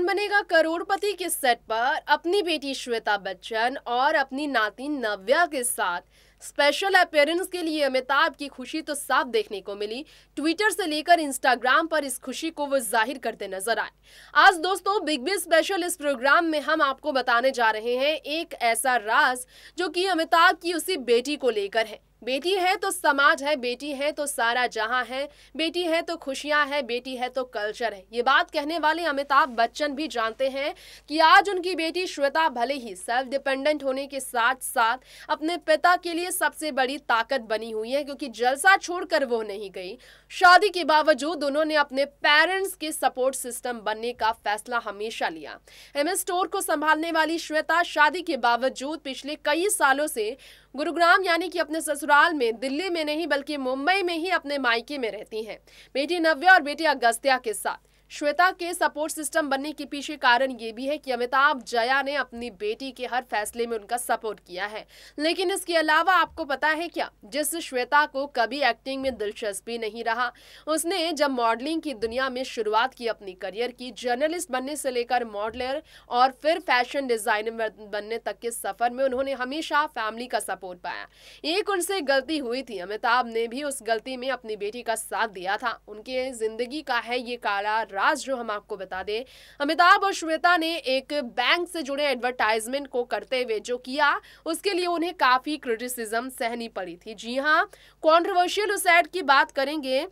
करोड़पति के सेट पर? अपनी बेटी श्वेता बच्चन और अपनी नाती नव्या के साथ। स्पेशल अपेयरेंस के लिए अमिताभ की खुशी तो साफ़ देखने को मिली। ट्विटर से लेकर इंस्टाग्राम पर इस खुशी को वो ज़ाहिर करते नज़र आए। आज दोस्तों बिग बी स्पेशल इस प्रोग्राम में हम आपको बताने जा रहे हैं एक ऐसा राज जो कि अमिताभ की उसी बेटी को लेकर है। बेटी है तो समाज है, बेटी है तो सारा जहाँ है, बेटी है तो खुशियाँ है, बेटी है तो कल्चर है। ये बात कहने वाले अमिताभ बच्चन भी जानते हैं कि आज उनकी बेटी श्वेता भले ही सेल्फ डिपेंडेंट होने के साथ साथ अपने पिता के लिए सबसे बड़ी ताकत बनी हुई है, क्योंकि जलसा छोड़कर वो नहीं गई। शादी के बावजूद उन्होंने अपने पेरेंट्स के सपोर्ट सिस्टम बनने का फैसला हमेशा लिया। एम स्टोर को संभालने वाली श्वेता शादी के बावजूद पिछले कई सालों से गुरुग्राम यानी कि अपने ससुराल में, दिल्ली में नहीं बल्कि मुंबई में ही अपने मायके में रहती हैं। बेटी नव्या और बेटी अगस्त्या के साथ। श्वेता के सपोर्ट सिस्टम बनने के पीछे कारण ये भी है कि अमिताभ जया ने अपनी बेटी के हर फैसले में उनका सपोर्ट किया है। लेकिन इसके अलावा आपको पता है क्या? जिस श्वेता को कभी एक्टिंग में दिलचस्पी नहीं रहा, उसने जब मॉडलिंग की दुनिया में शुरुआत की अपनी करियर की जर्नलिस्ट बनने से लेकर मॉडलर और फिर फ़ैशन डिज़ाइनर बनने तक के सफ़र में उन्होंने हमेशा फैमिली का सपोर्ट पाया। एक उनसे गलती हुई थी। अमिताभ ने भी उस गलती में अपनी बेटी का साथ दिया था। उनके ज़िंदगी का है ये काला राज जो हम आपको बता दें, अमिताभ और श्वेता ने एक बैंक से जुड़े एडवर्टाइजमेंट को करते हुए जो किया, उसके लिए उन्हें काफ़ी क्रिटिसिज्म सहनी पड़ी थी। जी हाँ कॉन्ट्रोवर्शियल उस एड की बात करेंगे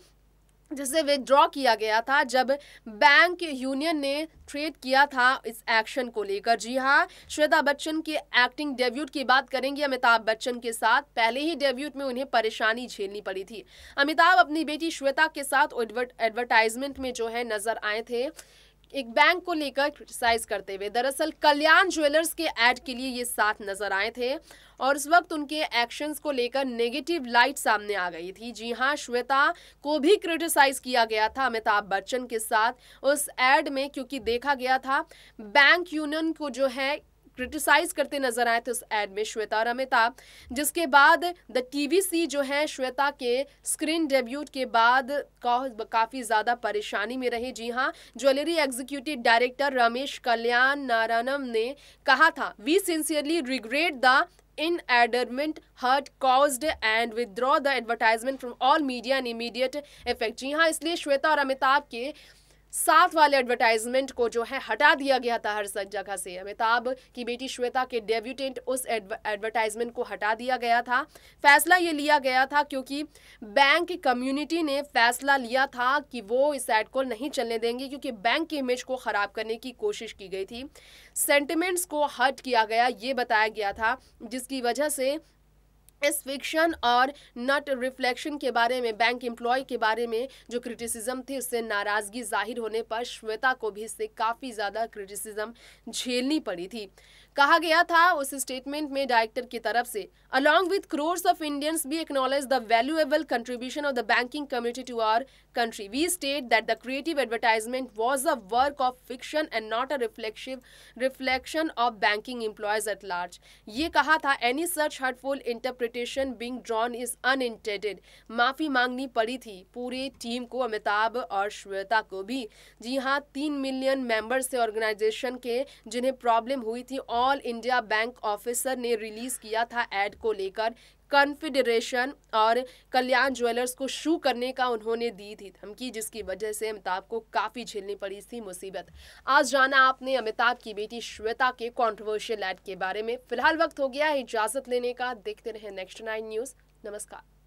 जिसे विदड्रॉ किया गया था जब बैंक यूनियन ने ट्रेड किया था इस एक्शन को लेकर। जी हाँ श्वेता बच्चन के एक्टिंग डेब्यूट की बात करेंगे अमिताभ बच्चन के साथ। पहले ही डेब्यूट में उन्हें परेशानी झेलनी पड़ी थी। अमिताभ अपनी बेटी श्वेता के साथ एडवर्टाइजमेंट में जो है नज़र आए थे। एक बैंक को लेकर क्रिटिसाइज करते हुए, दरअसल कल्याण ज्वेलर्स के एड के लिए ये साथ नज़र आए थे और उस वक्त उनके एक्शंस को लेकर नेगेटिव लाइट सामने आ गई थी। जी हाँ श्वेता को भी क्रिटिसाइज किया गया था अमिताभ बच्चन के साथ उस एड में, क्योंकि देखा गया था बैंक यूनियन को जो है क्रिटिसाइज करते नज़र आए थे उस एड में श्वेता और अमिताभ, जिसके बाद द टीवीसी जो है श्वेता के स्क्रीन डेब्यूट के बाद काफ़ी ज़्यादा परेशानी में रहे। जी हाँ jewellery executive director Ramesh Kalyan Narayanam ने कहा था we sincerely regret the in adamant hurt, caused and withdraw the advertisement from all media and immediate effect. जी हाँ इसलिए श्वेता और अमिताभ के साथ वाले एडवर्टाइजमेंट को जो है हटा दिया गया था हर जगह से अमिताभ की बेटी श्वेता के डेब्यूटेंट उस एडवर्टाइजमेंट को हटा दिया गया था। फैसला ये लिया गया था क्योंकि बैंक कम्युनिटी ने फैसला लिया था कि वो इस एड को नहीं चलने देंगे क्योंकि बैंक की इमेज को ख़राब करने की कोशिश की गई थी। सेंटिमेंट्स को हट किया गया, ये बताया गया था, जिसकी वजह से इस फिक्शन और नट रिफ्लेक्शन के बारे में बैंक एम्प्लॉय के बारे में जो क्रिटिसिज्म थी, उससे नाराज़गी ज़ाहिर होने पर श्वेता को भी इससे काफ़ी ज़्यादा क्रिटिसिज्म झेलनी पड़ी थी कहा गया था उस स्टेटमेंट में डायरेक्टर की तरफ़ से along with crores of Indians we acknowledge the valuable contribution of the banking community to our country. We state that the creative advertisement was a work of fiction and not a reflexive, reflection of banking employees at large. ये कहा था, any such hurtful interpretation being drawn is unintended माफ़ी मांगनी पड़ी थी। पूरे team को, अमिताभ और श्वेता को भी। जी हाँ तीन मिलियन मेंबर्स से ऑर्गेनाइजेशन के, जिन्हें प्रॉब्लम हुई थी ऑल इंडिया बैंक ऑफिसर ने रिलीज़ किया था एड को लेकर। कॉन्फेडरेशन और कल्याण ज्वेलर्स को शू करने का उन्होंने दी थी धमकी, जिसकी वजह से अमिताभ को काफ़ी झेलनी पड़ी थी मुसीबत। आज जाना आपने अमिताभ की बेटी श्वेता के कॉन्ट्रोवर्शियल एड के बारे में। फ़िलहाल वक्त हो गया है इजाज़त लेने का। देखते रहे नेक्स्ट नाइन न्यूज़ नमस्कार।